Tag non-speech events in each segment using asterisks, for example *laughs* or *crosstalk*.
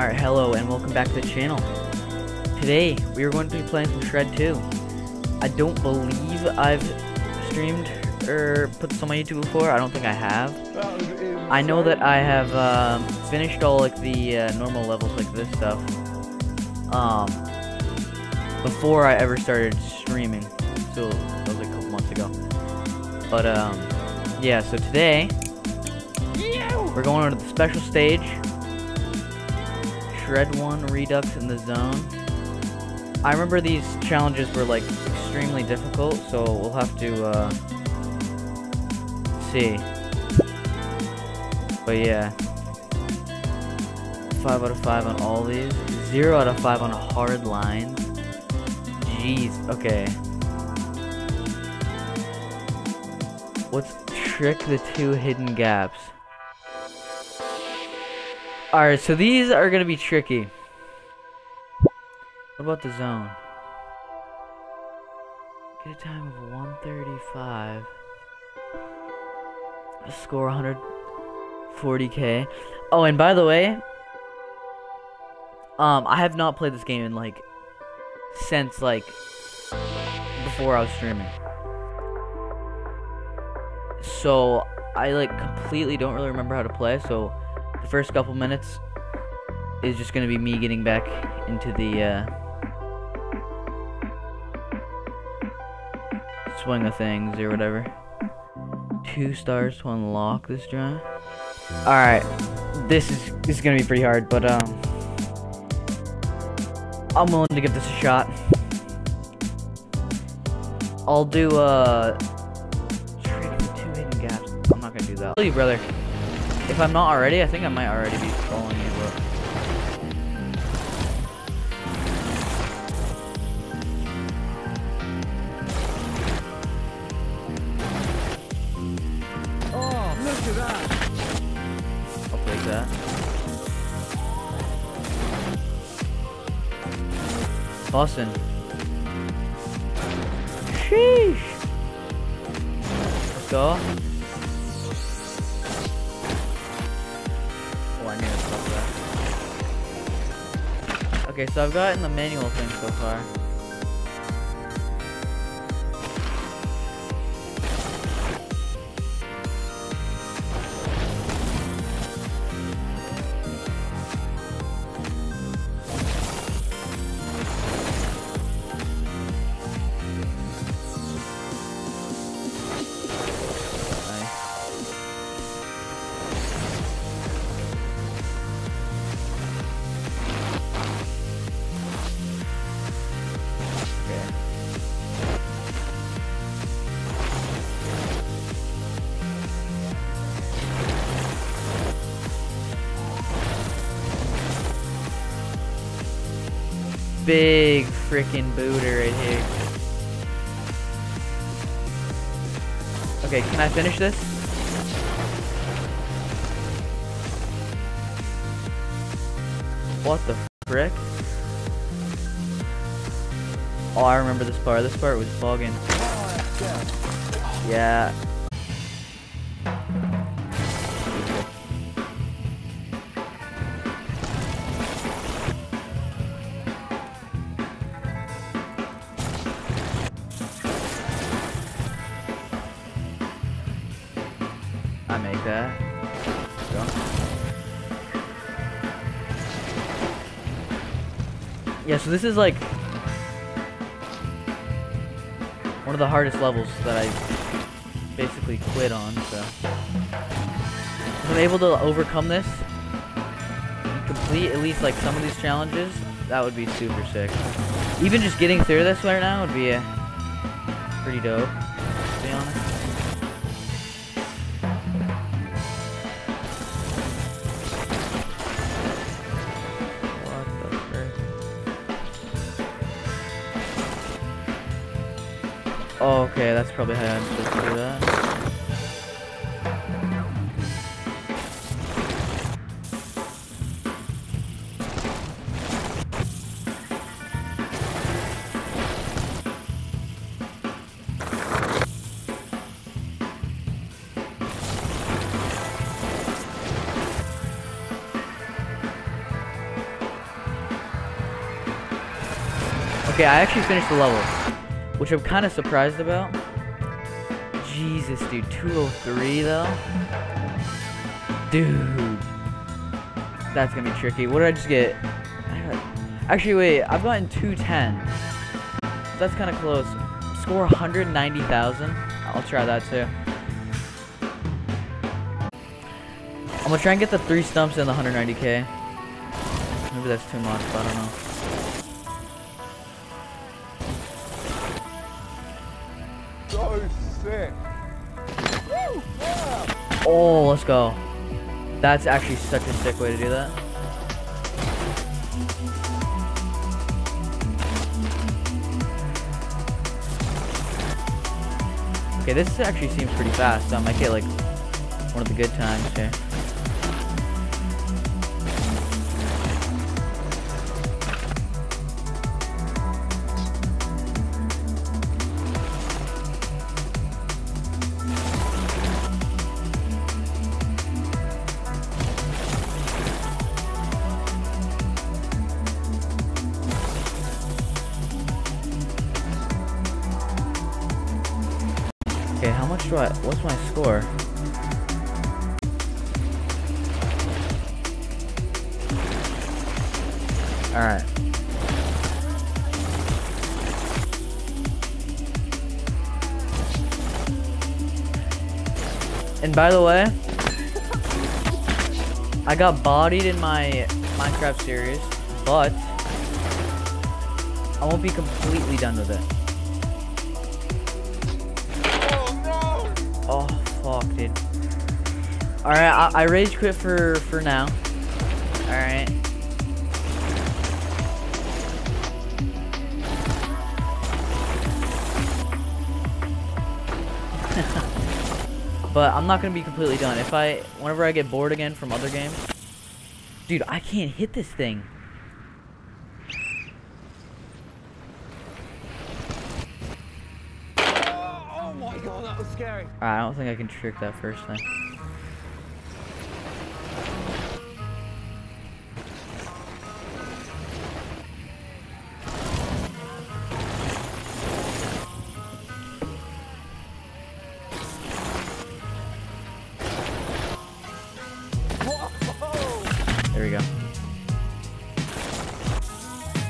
Alright, hello and welcome back to the channel. Today, we are going to be playing some Shred 2. I don't believe I've streamed or put some on YouTube before. I don't think I have. I know that I have um, finished all like the uh, normal levels like this stuff um, before I ever started streaming. So that was like a couple months ago. But um, yeah, so today we're going on to the special stage. Shred 1 Redux in the zone. I remember these challenges were like extremely difficult, so we'll have to uh, see. But yeah. 5 out of 5 on all these. 0 out of 5 on hard lines. Jeez, okay. Let's trick the two hidden gaps. Alright, so these are gonna be tricky. What about the zone? Get a time of 135. A score 140k. Oh, and by the way, um, I have not played this game in like since like before I was streaming. So I like completely don't really remember how to play. So the first couple minutes is just gonna be me getting back into the uh, swing of things or whatever. Two stars to unlock this drawing. Alright. This is this is gonna be pretty hard, but um I'm willing to give this a shot. I'll do uh two hidden gaps. I'm not gonna do that. you, brother. If I'm not already, I think I might already be following you, but Oh, look at that. I'll take that. Boston. Sheesh. Let's go. Okay, so I've gotten the manual thing so far. Big freaking booter right here. Okay, can I finish this? What the frick? Oh, I remember this part. This part was bugging. Yeah. Yeah, so this is like one of the hardest levels that I basically quit on, so if I'm able to overcome this and complete at least like some of these challenges, that would be super sick. Even just getting through this right now would be uh, pretty dope, Okay, that's probably how I'm supposed to do that. Okay, I actually finished the level which I'm kind of surprised about. Jesus, dude, 203 though. Dude, that's gonna be tricky. What did I just get? Actually, wait, I've gotten 210. So that's kind of close. Score 190,000. I'll try that too. I'm gonna try and get the three stumps in the 190k. Maybe that's too much, but I don't know. Oh, let's go. That's actually such a sick way to do that. Okay, this actually seems pretty fast, so I might get like one of the good times here. What's my score? Alright. And by the way, I got bodied in my Minecraft series, but I won't be completely done with it. Dude. All right, I, I rage quit for for now. All right. *laughs* but I'm not gonna be completely done. If I, whenever I get bored again from other games, dude, I can't hit this thing. Oh, oh my god, that was scary. Uh, I don't think I can trick that first thing. There we go.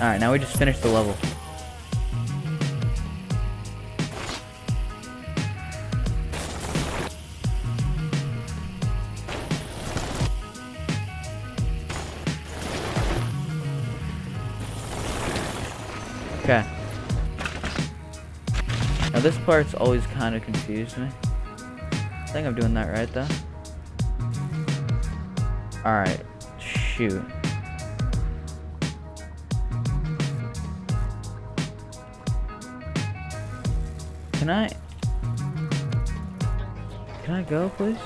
Alright, now we just finished the level. Okay. Now this part's always kind of confused me. I think I'm doing that right though. Alright, shoot. Can I... Can I go, please?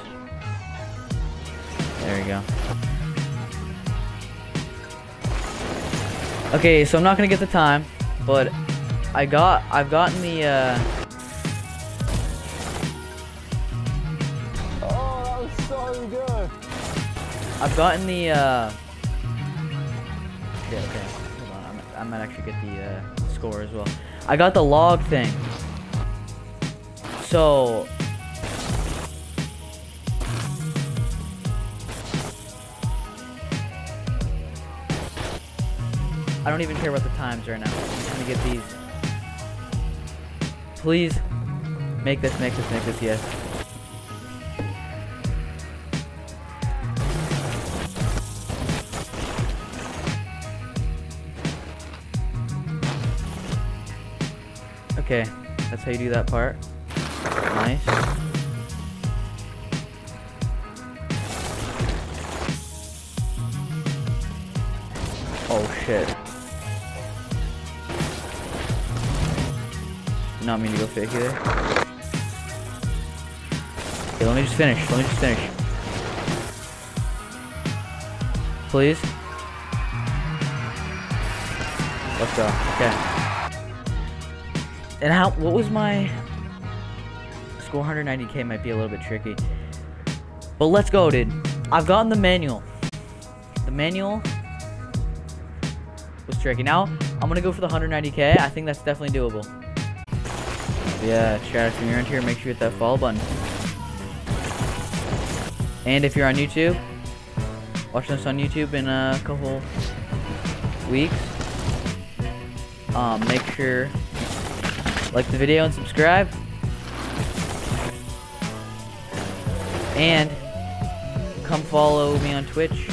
There we go. Okay, so I'm not gonna get the time, but I got, I've gotten the, uh, Oh, that was so good. I've gotten the, uh... Okay, okay. Hold on. I'm, I might actually get the, uh, score as well. I got the log thing. So... I don't even care about the times right now. I'm just gonna get these. Please. Make this, make this, make this, yes. Okay, that's how you do that part. Nice. Oh shit. Not mean to go fake either. Okay, let me just finish. Let me just finish. Please. Let's go. Okay. And how? What was my score? 190k might be a little bit tricky. But let's go, dude. I've gotten the manual. The manual was tricky. Now I'm gonna go for the 190k. I think that's definitely doable. Yeah, chat, if you're around here, make sure you hit that follow button. And if you're on YouTube, watching this on YouTube in a couple weeks, um, make sure like the video and subscribe. And come follow me on Twitch,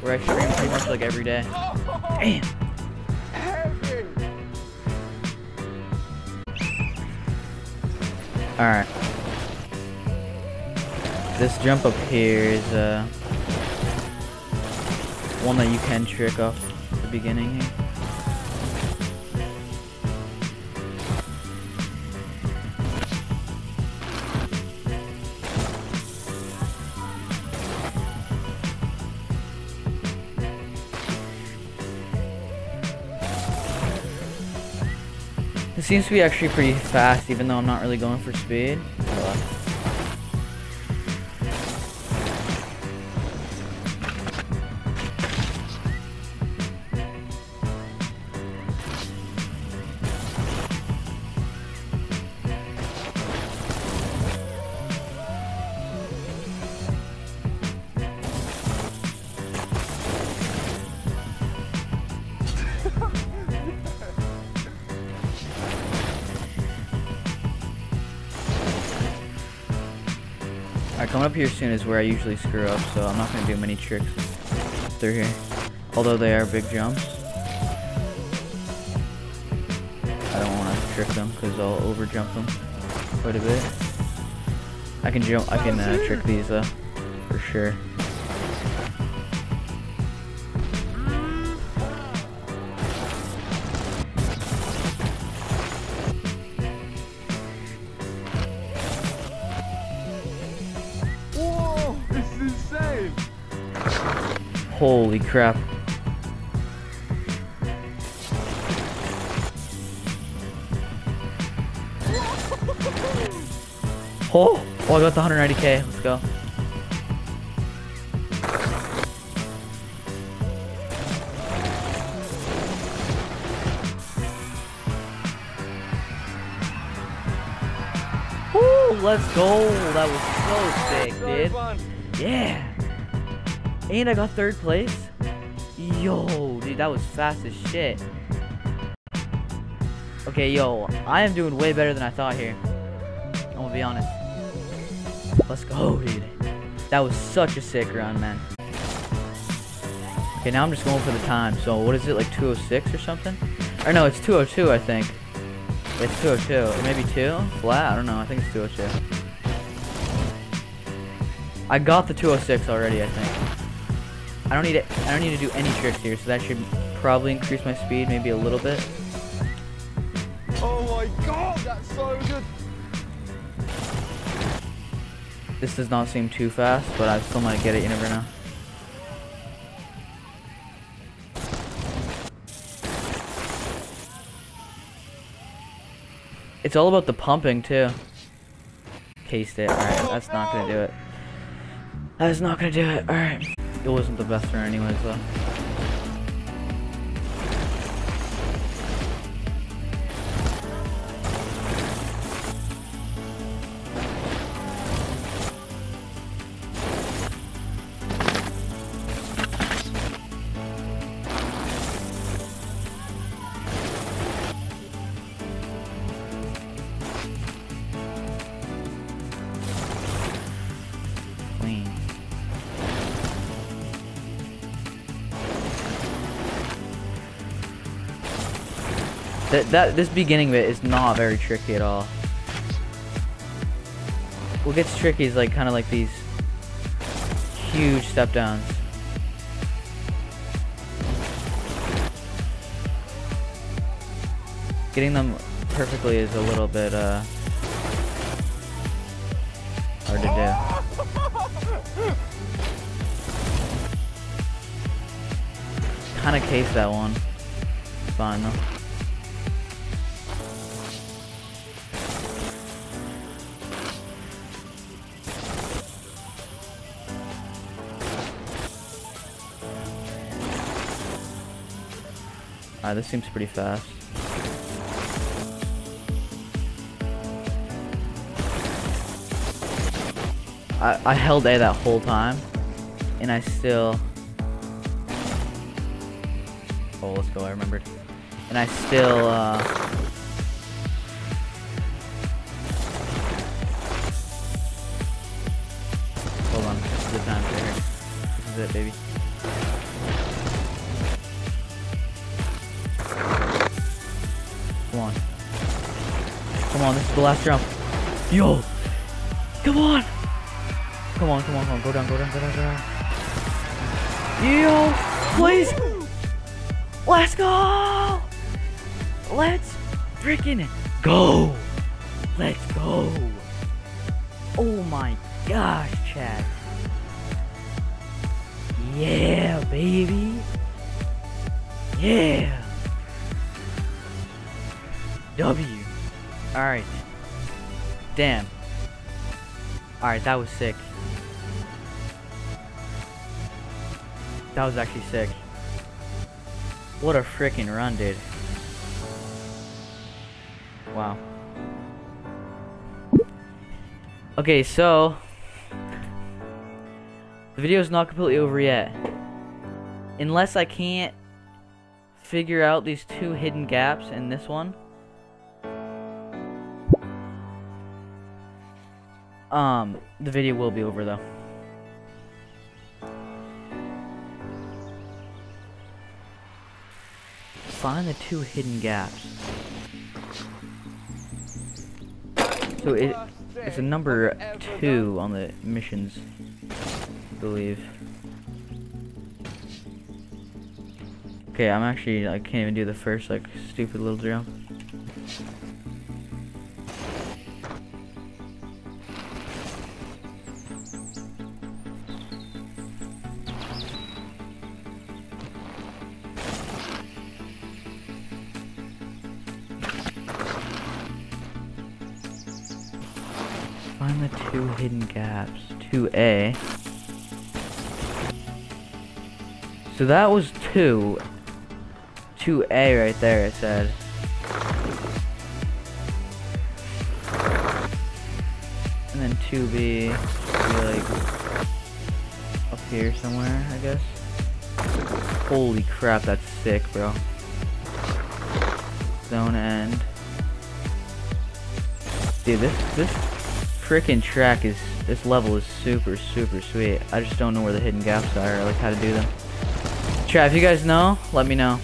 where I stream pretty much like every day. Damn. Alright. This jump up here is uh one that you can trick off the beginning here. Seems to be actually pretty fast, even though I'm not really going for speed. Coming up here soon is where I usually screw up, so I'm not going to do many tricks through here. Although they are big jumps. I don't want to trick them because I'll over jump them quite a bit. I can jump, I can uh, trick these though, for sure. Holy crap. *laughs* Oh, oh, I got the 190k. Let's go. Let's go. That was so sick, dude. Yeah. And I got third place. Yo, dude, that was fast as shit. Okay, yo, I am doing way better than I thought here. I'm gonna be honest. Let's go, dude. That was such a sick run, man. Okay, now I'm just going for the time. So, what is it, like 206 or something? Or no, it's 202, I think. It's 202. Or maybe 2? Flat? I don't know. I think it's 202. I got the 206 already, I think. I don't need it. I don't need to do any tricks here, so that should probably increase my speed maybe a little bit. Oh my god, that's so good. This does not seem too fast, but I still might get it. You never know. It's all about the pumping too. Cased it. Alright, that's not gonna do it. That's not gonna do it. Alright. It wasn't the best run anyways though. That, that this beginning bit is not very tricky at all. What gets tricky is like kind of like these huge step downs. Getting them perfectly is a little bit uh hard to do. Kind of case that one. Fine though. Alright, this seems pretty fast. I, I held A that whole time, and I still... Oh, let's go, I remembered. And I still, uh... Hold on, this is the time here. This is it, baby. The last jump. Yo! Come on! Come on, come on, come on. Go down, go down, go down, go down. Yo! Please! Let's go! Let's freaking go! Let's go! Oh my gosh, Chad. Yeah, baby. Yeah. W. Alright. Damn. Alright, that was sick. That was actually sick. What a freaking run, dude. Wow. Okay, so the video is not completely over yet. Unless I can't figure out these two hidden gaps in this one. Um, the video will be over though. Find the two hidden gaps. So it it's a number two on the missions, I believe. Okay, I'm actually I can't even do the first like stupid little jump. The two hidden gaps. 2A. So that was 2. 2A right there, it said. And then 2B be like up here somewhere, I guess. Holy crap, that's sick, bro. Zone end. Dude, this this freaking track is this level is super super sweet. I just don't know where the hidden gaps are or like how to do them. Chat, if you guys know, let me know.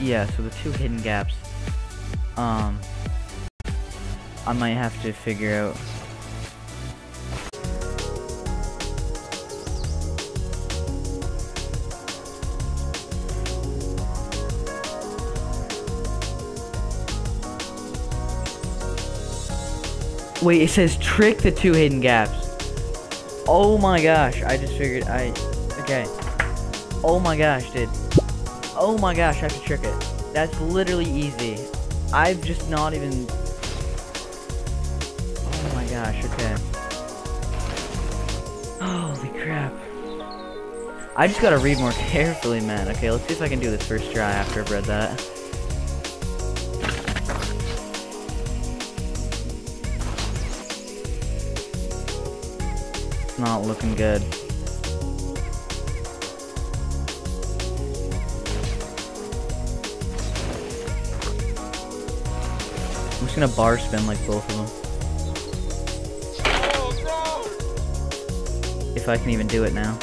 Yeah, so the two hidden gaps. Um I might have to figure out Wait, it says trick the two hidden gaps. Oh my gosh, I just figured I okay. Oh my gosh, dude. Oh my gosh, I have to trick it. That's literally easy. I've just not even Oh my gosh, okay. Holy crap. I just gotta read more *laughs* carefully, man. Okay, let's see if I can do this first try after I've read that. Not looking good. I'm just gonna bar spin like both of them. If I can even do it now.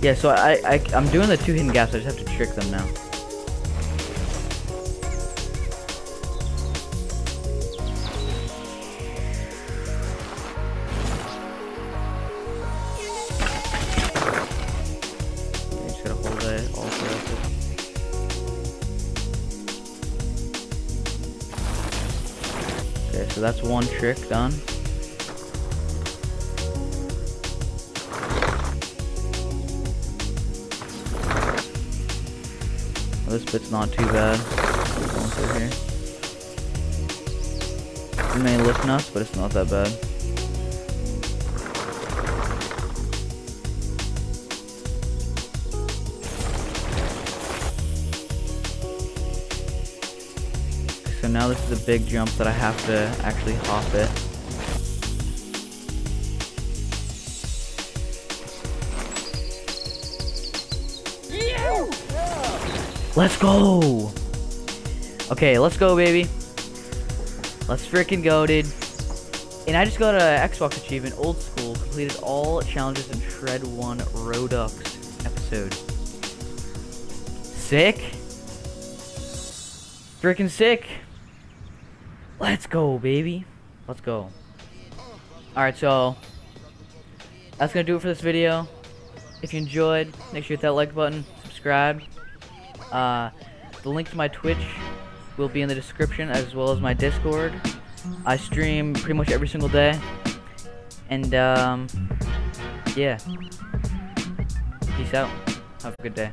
Yeah, so I, I, I'm doing the two hidden gaps, I just have to trick them now. Trick done. Well, this bit's not too bad. Going through here. It may look nuts, but it's not that bad. Now this is a big jump that I have to actually hop it. Let's go! Okay, let's go, baby. Let's freaking go, dude. And I just got a Xbox achievement, old school, completed all challenges in Shred 1 Redux episode. Sick. Freaking sick. Let's go, baby. Let's go. Alright, so that's gonna do it for this video. If you enjoyed, make sure you hit that like button, subscribe. Uh, the link to my Twitch will be in the description as well as my Discord. I stream pretty much every single day. And, um, yeah. Peace out. Have a good day.